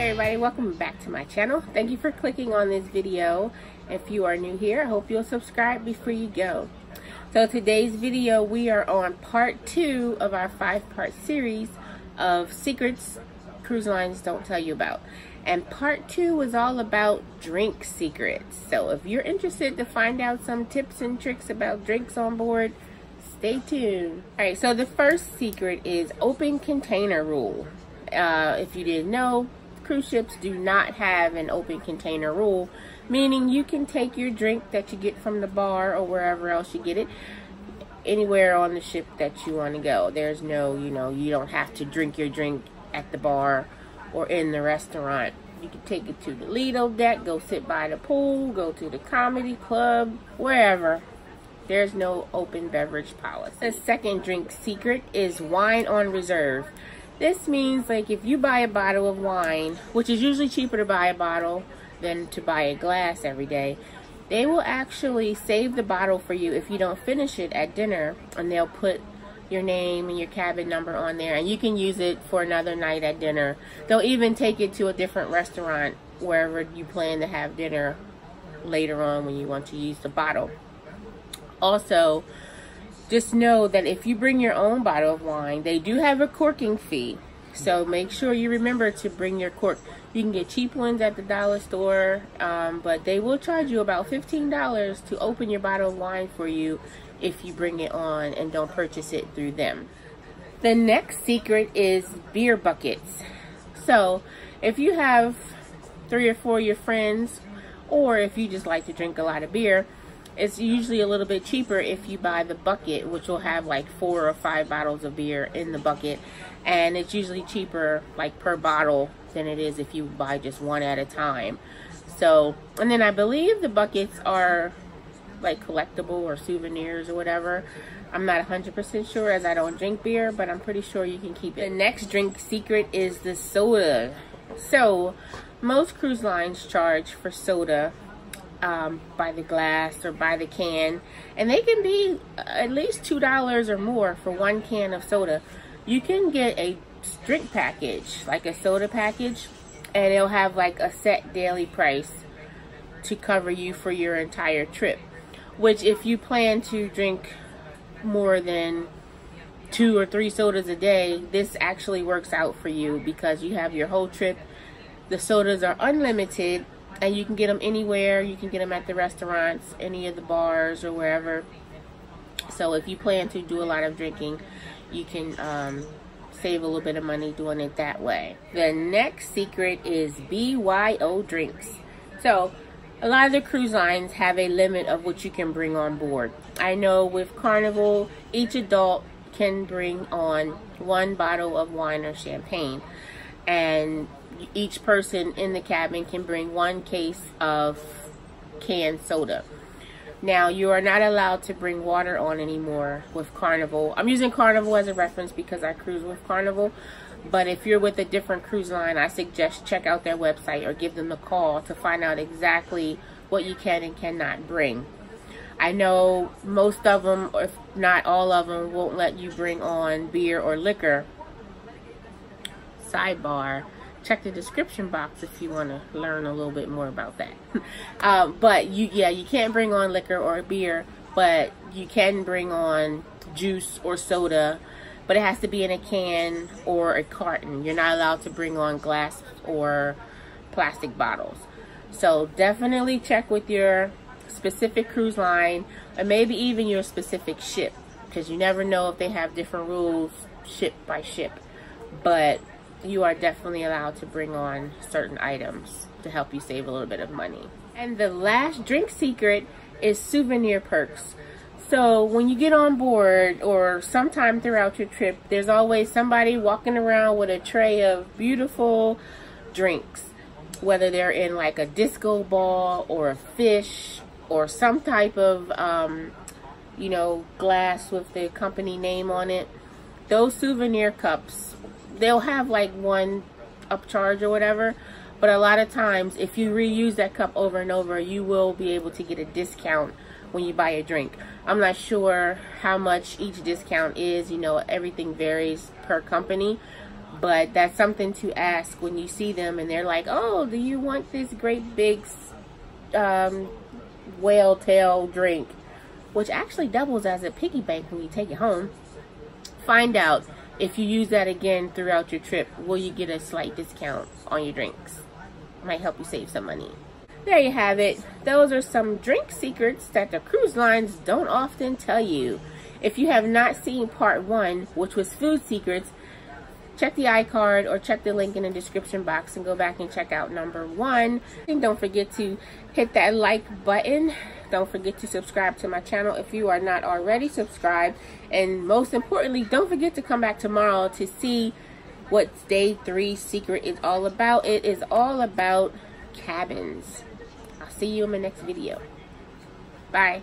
everybody, welcome back to my channel. Thank you for clicking on this video. If you are new here, I hope you'll subscribe before you go. So today's video, we are on part two of our five-part series of secrets cruise lines don't tell you about. And part two was all about drink secrets. So if you're interested to find out some tips and tricks about drinks on board, stay tuned. All right, so the first secret is open container rule. Uh, if you didn't know, cruise ships do not have an open container rule, meaning you can take your drink that you get from the bar or wherever else you get it anywhere on the ship that you want to go. There's no, you know, you don't have to drink your drink at the bar or in the restaurant. You can take it to the Lido deck, go sit by the pool, go to the comedy club, wherever. There's no open beverage policy. The second drink secret is wine on reserve. This means like if you buy a bottle of wine, which is usually cheaper to buy a bottle than to buy a glass every day, they will actually save the bottle for you if you don't finish it at dinner and they'll put your name and your cabin number on there and you can use it for another night at dinner. They'll even take it to a different restaurant wherever you plan to have dinner later on when you want to use the bottle. Also, just know that if you bring your own bottle of wine, they do have a corking fee. So make sure you remember to bring your cork. You can get cheap ones at the dollar store, um, but they will charge you about $15 to open your bottle of wine for you if you bring it on and don't purchase it through them. The next secret is beer buckets. So if you have three or four of your friends, or if you just like to drink a lot of beer, it's usually a little bit cheaper if you buy the bucket, which will have like four or five bottles of beer in the bucket. And it's usually cheaper like per bottle than it is if you buy just one at a time. So, and then I believe the buckets are like collectible or souvenirs or whatever. I'm not 100% sure as I don't drink beer, but I'm pretty sure you can keep it. The next drink secret is the soda. So, most cruise lines charge for soda um, by the glass or by the can. And they can be at least $2 or more for one can of soda. You can get a drink package, like a soda package, and it'll have like a set daily price to cover you for your entire trip. Which if you plan to drink more than two or three sodas a day, this actually works out for you because you have your whole trip. The sodas are unlimited and you can get them anywhere. You can get them at the restaurants, any of the bars, or wherever. So if you plan to do a lot of drinking, you can um, save a little bit of money doing it that way. The next secret is BYO drinks. So a lot of the cruise lines have a limit of what you can bring on board. I know with Carnival, each adult can bring on one bottle of wine or champagne. And each person in the cabin can bring one case of canned soda. Now, you are not allowed to bring water on anymore with Carnival. I'm using Carnival as a reference because I cruise with Carnival. But if you're with a different cruise line, I suggest check out their website or give them a call to find out exactly what you can and cannot bring. I know most of them, if not all of them, won't let you bring on beer or liquor. Sidebar check the description box if you want to learn a little bit more about that. um, but you, yeah, you can't bring on liquor or beer, but you can bring on juice or soda, but it has to be in a can or a carton. You're not allowed to bring on glass or plastic bottles. So definitely check with your specific cruise line or maybe even your specific ship because you never know if they have different rules ship by ship. But you are definitely allowed to bring on certain items to help you save a little bit of money. And the last drink secret is souvenir perks. So when you get on board or sometime throughout your trip, there's always somebody walking around with a tray of beautiful drinks. Whether they're in like a disco ball or a fish or some type of, um, you know, glass with the company name on it. Those souvenir cups they'll have like one upcharge or whatever. But a lot of times, if you reuse that cup over and over, you will be able to get a discount when you buy a drink. I'm not sure how much each discount is. You know, everything varies per company. But that's something to ask when you see them and they're like, oh, do you want this great big um, whale tail drink? Which actually doubles as a piggy bank when you take it home. Find out if you use that again throughout your trip, will you get a slight discount on your drinks? Might help you save some money. There you have it. Those are some drink secrets that the cruise lines don't often tell you. If you have not seen part one, which was food secrets, check the iCard or check the link in the description box and go back and check out number one. And don't forget to hit that like button. Don't forget to subscribe to my channel if you are not already subscribed. And most importantly, don't forget to come back tomorrow to see what day three secret is all about. It is all about cabins. I'll see you in my next video. Bye.